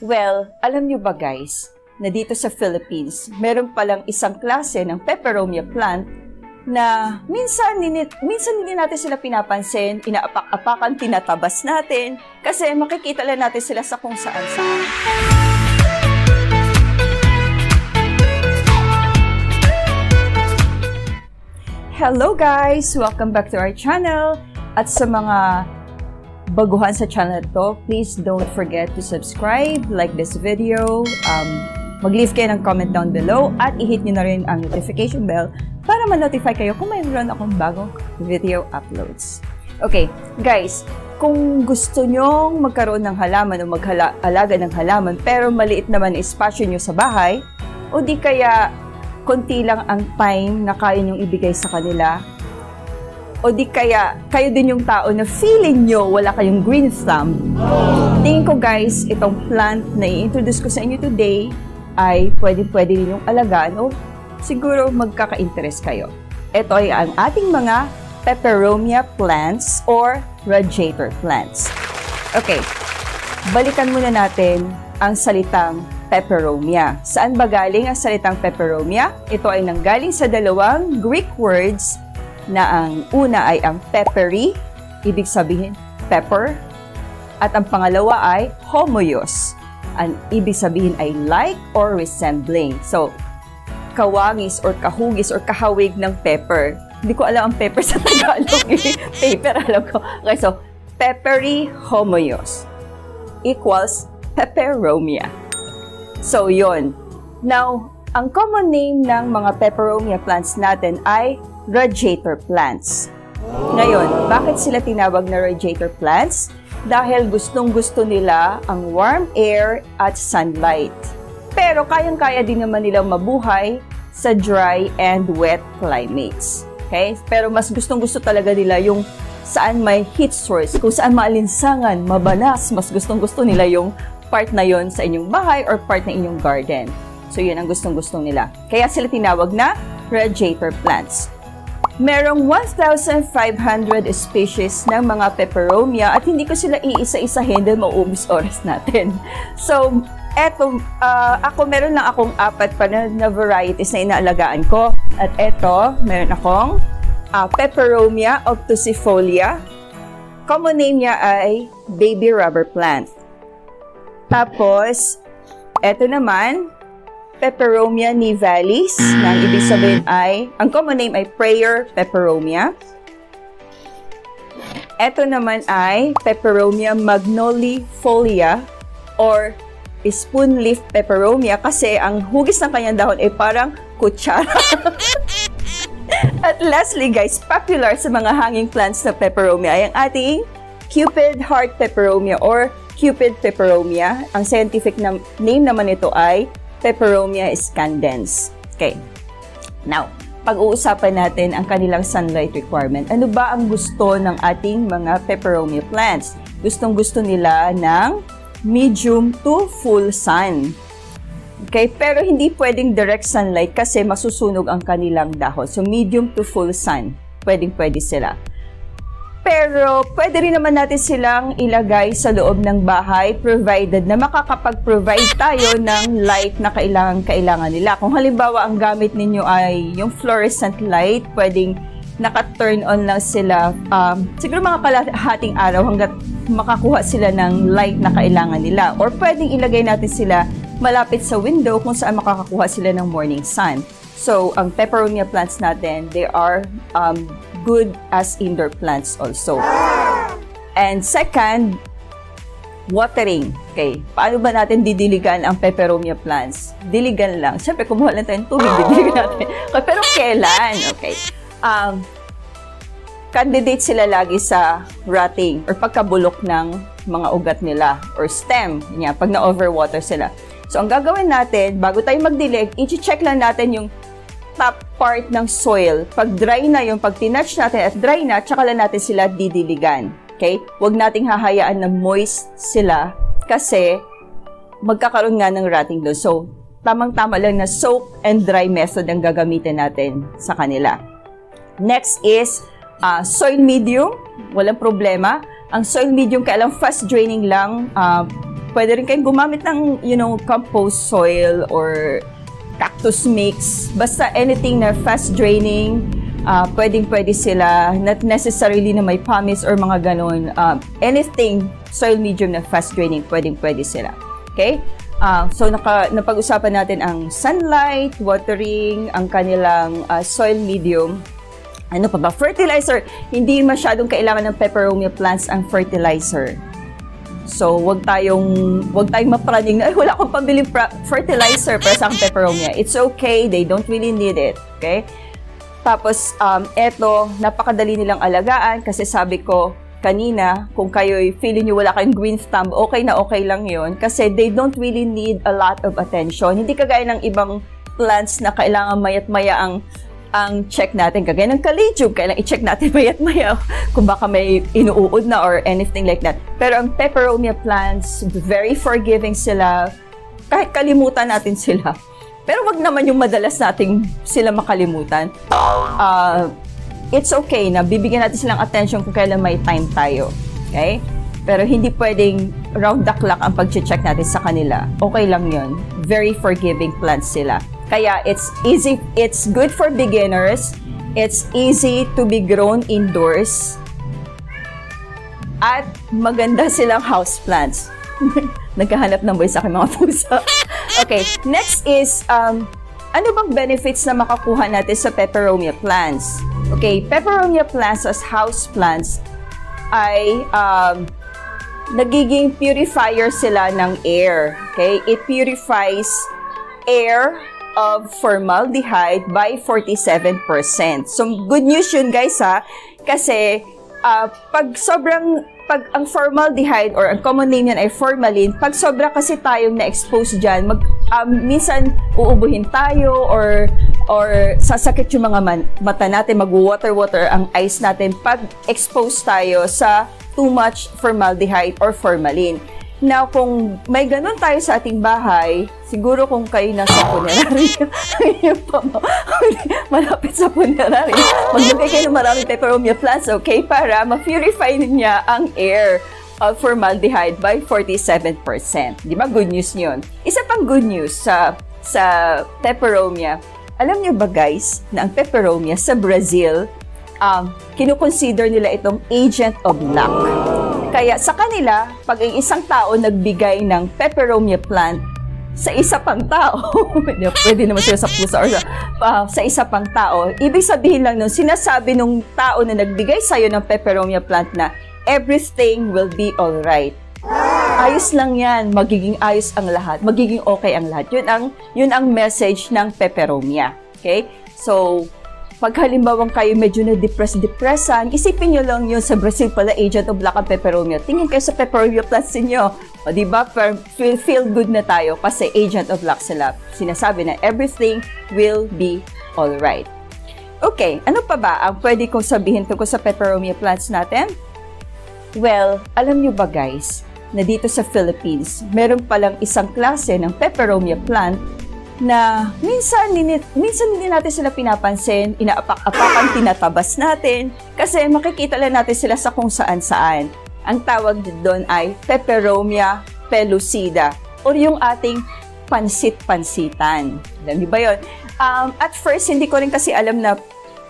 Well, alam nyo ba guys, na dito sa Philippines, meron palang isang klase ng peperomia plant na minsan, nini, minsan hindi natin sila pinapansin, inaapak-apakan, tinatabas natin, kasi makikita lang natin sila sa kung saan saan. Hello guys! Welcome back to our channel. At sa mga baguhan sa channel to, please don't forget to subscribe, like this video, um, mag-leave kayo ng comment down below, at i-hit nyo na rin ang notification bell para ma-notify kayo kung mayroon akong bagong video uploads. Okay, guys, kung gusto nyong magkaroon ng halaman o mag-alaga ng halaman pero maliit naman ang espasyo nyo sa bahay, o di kaya konti lang ang time na kaya nyong ibigay sa kanila, o di kaya kayo din yung tao na feeling nyo wala kayong green thumb. Tingin ko guys, itong plant na i-introduce ko sa inyo today ay pwede-pwede ninyong alagaan o siguro magkaka-interest kayo. Ito ay ang ating mga peperomia plants or radiator plants. Okay, balikan muna natin ang salitang peperomia. Saan ba galing ang salitang peperomia? Ito ay nanggaling sa dalawang Greek words na ang una ay ang peppery, ibig sabihin pepper, at ang pangalawa ay homoios. Ang ibig sabihin ay like or resembling. So, kawangis or kahugis or kahawig ng pepper. Hindi ko alam ang pepper sa Tagalog. Eh. Paper alam ko. Okay, so, peppery homoios equals peperomia. So, yon. Now, ang common name ng mga peperomia plants natin ay radiator plants. Ngayon, bakit sila tinawag na radiator plants? Dahil gustong-gusto nila ang warm air at sunlight. Pero kayang-kaya din naman nilang mabuhay sa dry and wet climates. Okay? Pero mas gustong-gusto talaga nila yung saan may heat source, kung saan maalinsangan, mabanas, mas gustong-gusto nila yung part na yon sa inyong bahay or part na inyong garden. So, yun ang gustong-gustong nila. Kaya sila tinawag na radiator plants. Merong 1,500 species ng mga peperomia at hindi ko sila iisa-isahin dahil mauubos oras natin. So, eto, uh, ako meron lang akong apat pa na, na varieties na inaalagaan ko. At eto, meron akong uh, peperomia obtusifolia. Common name niya ay baby rubber plant. Tapos, eto naman, Peperomia nivalis, na ang ibig sabihin ay, ang common name ay Prayer peperomia. Ito naman ay Peperomia magnolifolia or spoon leaf peperomia kasi ang hugis ng kanyang dahon ay parang kutsara. At lastly guys, popular sa mga hanging plants na peperomia ay ang ating Cupid heart peperomia or Cupid peperomia. Ang scientific na name naman ito ay Peperomia scandens. Okay. Now, pag-uusapan natin ang kanilang sunlight requirement. Ano ba ang gusto ng ating mga peperomia plants? Gustong-gusto nila ng medium to full sun. Okay, pero hindi pwedeng direct sunlight kasi masusunog ang kanilang dahon. So, medium to full sun, pwedeng-pwede sila. Pero pwede rin naman natin silang ilagay sa loob ng bahay provided na makakapag-provide tayo ng light na kailangan-kailangan nila. Kung halimbawa ang gamit ninyo ay yung fluorescent light, pwedeng naka-turn on lang sila um, siguro mga kalahating araw hanggat makakuha sila ng light na kailangan nila. Or pwedeng ilagay natin sila malapit sa window kung saan makakakuha sila ng morning sun. So, ang peperonia plants natin, they are um, good as indoor plants also. And second, watering. Okay, paano ba natin didiligan ang peperomia plants? Diligan lang. Siyempre, kumuha lang tayong tubig, didiligan natin. Okay, pero kailan? Okay. Um, candidate sila lagi sa rotting or pagkabulok ng mga ugat nila or stem niya pag na-overwater sila. So, ang gagawin natin, bago tayo magdilig, i-check lang natin yung top part ng soil. Pag dry na yung pag tinouch natin at dry na, tsaka lang natin sila didiligan. Okay? Huwag nating hahayaan na moist sila kasi magkakaroon nga ng rotting doon. So, tamang-tama lang na soak and dry method ang gagamitin natin sa kanila. Next is uh, soil medium. Walang problema. Ang soil medium, kailang fast draining lang, uh, pwede rin kayong gumamit ng, you know, compost soil or cactus mix. Basta anything na fast draining, uh, pwedeng pwede sila. Not necessarily na may pumice or mga ganon. Uh, anything soil medium na fast draining, pwedeng pwede sila. Okay? Uh, so, naka, napag-usapan natin ang sunlight, watering, ang kanilang uh, soil medium, ano pa ba? Fertilizer. Hindi masyadong kailangan ng peperomia plants ang fertilizer. So, wag tayong, wag tayong mapraning na, ay, wala akong pambiling fertilizer para sa aking peperomia. It's okay. They don't really need it. Okay? Tapos, um, eto, napakadali nilang alagaan kasi sabi ko kanina, kung kayo feeling nyo wala kayong green thumb, okay na okay lang yon kasi they don't really need a lot of attention. Hindi kagaya ng ibang plants na kailangan mayat maya ang ang check natin, kagaya ng kalidyum, kailang i-check natin mayat maya kung baka may inuud na or anything like that. Pero ang peperomia plants, very forgiving sila. Kahit kalimutan natin sila. Pero wag naman yung madalas nating sila makalimutan. Uh, it's okay na bibigyan natin silang attention kung kailan may time tayo. Okay? Pero hindi pwedeng round the clock ang pag-check natin sa kanila. Okay lang yon. Very forgiving plants sila. Kaya it's easy, it's good for beginners. It's easy to be grown indoors. At maganda silang house plants. Nagkahanap ng boy sa aking mga pusa. okay, next is, um, ano bang benefits na makakuha natin sa peperomia plants? Okay, peperomia plants as house plants ay um, nagiging purifier sila ng air. Okay, it purifies air of formaldehyde by 47%. So, good news yun guys ha, kasi uh, pag sobrang pag ang formaldehyde or ang common name yan ay formalin, pag sobra kasi tayong na-expose dyan, mag, um, minsan uubuhin tayo or or sasakit yung mga man, mata natin, mag-water-water ang eyes natin pag expose tayo sa too much formaldehyde or formalin. Now, kung may ganun tayo sa ating bahay, siguro kung kayo nasa punerarya, malapit sa punerarya, maglagay kayo ng maraming peperomia plants, okay, para ma-purify niya ang air of formaldehyde by 47%. Di ba? Good news yun. Isa pang good news sa sa peperomia. Alam niyo ba guys, na ang peperomia sa Brazil, um, kinukonsider nila itong agent of luck. Kaya sa kanila, pag ang isang tao nagbigay ng peperomia plant sa isa pang tao, pwede naman sila sa pusa or sa, uh, sa isa pang tao, ibig sabihin lang nun, sinasabi nung tao na nagbigay sa'yo ng peperomia plant na everything will be alright. Ayos lang yan, magiging ayos ang lahat, magiging okay ang lahat. Yun ang, yun ang message ng peperomia. Okay? So, pag halimbawang kayo medyo na-depress-depressan, isipin nyo lang yun sa Brazil pala, agent of black and pepperomia. Tingin kayo sa pepperomia plants niyo. O di ba? Feel, feel good na tayo kasi agent of black sila. Sinasabi na everything will be alright. Okay, ano pa ba ang pwede kong sabihin tungkol sa pepperomia plants natin? Well, alam nyo ba guys, na dito sa Philippines, meron palang isang klase ng pepperomia plant na minsan, minsan hindi natin sila pinapansin, inaapak-apakan, tinatabas natin, kasi makikita lang natin sila sa kung saan-saan. Ang tawag doon ay Peperomia pellucida or yung ating pansit-pansitan. Alam niyo ba yun? Um, at first, hindi ko rin kasi alam na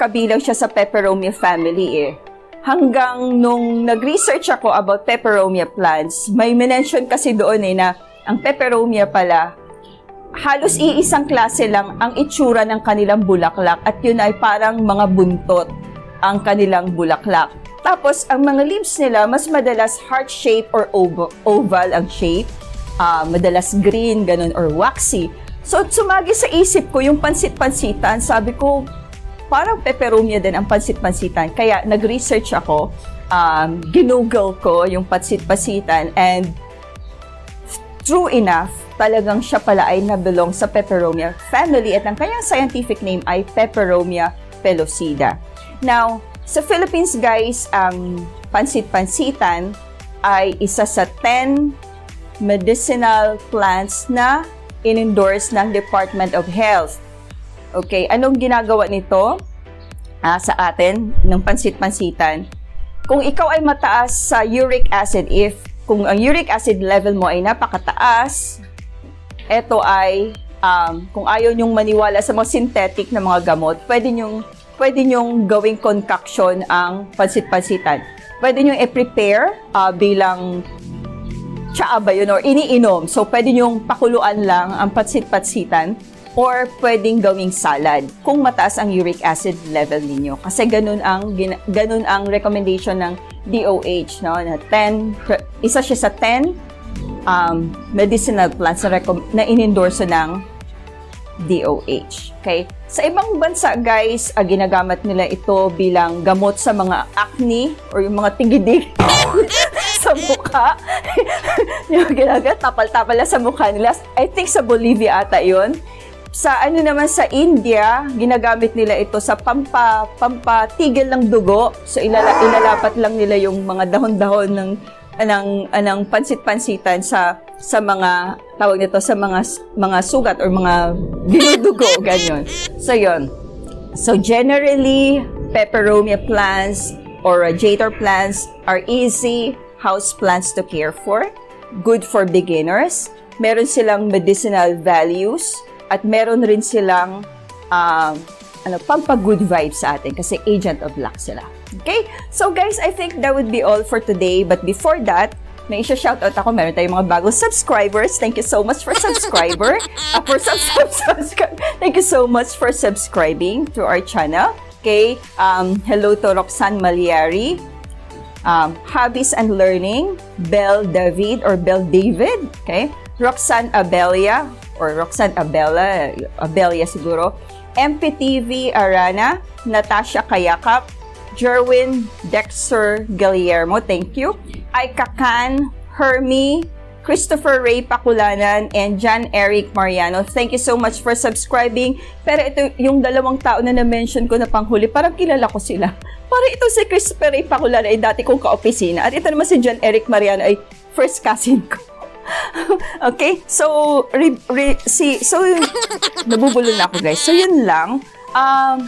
kabilang siya sa Peperomia family eh. Hanggang nung nag-research ako about Peperomia plants, may mention kasi doon eh na ang Peperomia pala halos iisang klase lang ang itsura ng kanilang bulaklak at yun ay parang mga buntot ang kanilang bulaklak. Tapos, ang mga leaves nila, mas madalas heart shape or oval ang shape. Uh, madalas green, ganun, or waxy. So, sumagi sa isip ko yung pansit-pansitan. Sabi ko, parang peperomia din ang pansit-pansitan. Kaya, nag-research ako, um, ginoogle ko yung pansit-pansitan, and true enough, talagang siya pala ay nabelong sa Peperomia family at ang kanyang scientific name ay Peperomia pellucida. Now, sa Philippines guys, ang pansit-pansitan ay isa sa 10 medicinal plants na in-endorse ng Department of Health. Okay, anong ginagawa nito ah, sa atin ng pansit-pansitan? Kung ikaw ay mataas sa uric acid, if kung ang uric acid level mo ay napakataas, ito ay, um, kung ayaw nyong maniwala sa mga synthetic na mga gamot, pwede nyong, pwede nyong gawing concoction ang pansit-pansitan. Pwede nyong i-prepare uh, bilang tsaa ba yun or iniinom. So, pwede nyong pakuluan lang ang pansit-pansitan or pwedeng gawing salad kung mataas ang uric acid level ninyo. Kasi ganun ang ganun ang recommendation ng DOH no na 10 isa siya sa 10 um, medicinal plants na, na inendorso ng DOH. Okay? Sa ibang bansa, guys, uh, ginagamit nila ito bilang gamot sa mga acne or yung mga tigidig sa mukha. yung ginagamit, tapal-tapal sa mukha nila. I think sa Bolivia ata yun. Sa ano naman sa India, ginagamit nila ito sa pampa, pampatigil ng dugo. So ilala, ilalapat lang nila yung mga dahon-dahon ng anang anang pansit-pansitan sa sa mga tawag nito sa mga mga sugat or mga dinudugo ganyan. So yon. So generally peperomia plants or jator plants are easy house plants to care for, good for beginners. Meron silang medicinal values at meron rin silang um, ano, pampag-good vibes sa atin kasi agent of luck sila. Okay? So guys, I think that would be all for today. But before that, may isa shoutout ako. Meron tayong mga bagong subscribers. Thank you so much for subscriber. uh, for sub, sub, subscribe. Thank you so much for subscribing to our channel. Okay? Um, hello to Roxanne Maliari. Um, Hobbies and Learning, Bell David or Bell David. Okay? Roxanne Abelia or Roxanne Abella, Abelia siguro, MPTV Arana, Natasha Kayakap, Jerwin Dexter Guillermo, thank you. Aikakan, Hermie, Christopher Ray Pakulanan, and John Eric Mariano. Thank you so much for subscribing. Pero ito, yung dalawang tao na na-mention ko na panghuli, parang kilala ko sila. Para ito si Christopher Ray Pakulanan ay dati kong kaopisina. At ito naman si John Eric Mariano ay first cousin ko. okay? So, re, re, si, so, nabubulol na ako guys. So, yun lang. Um,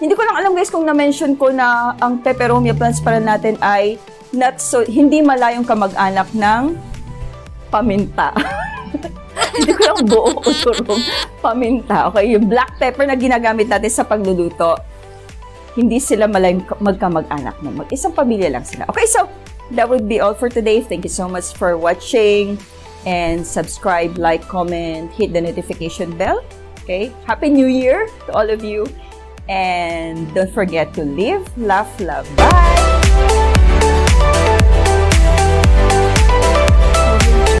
hindi ko lang alam guys kung na-mention ko na ang peperomia plants para natin ay not so, hindi malayong kamag-anak ng paminta. hindi ko lang buo uturong paminta. Okay, yung black pepper na ginagamit natin sa pagluluto, hindi sila malayong magkamag-anak mo. Mag-isang pamilya lang sila. Okay, so, that would be all for today. Thank you so much for watching and subscribe, like, comment, hit the notification bell. Okay? Happy New Year to all of you. And don't forget to live, laugh, love. Bye!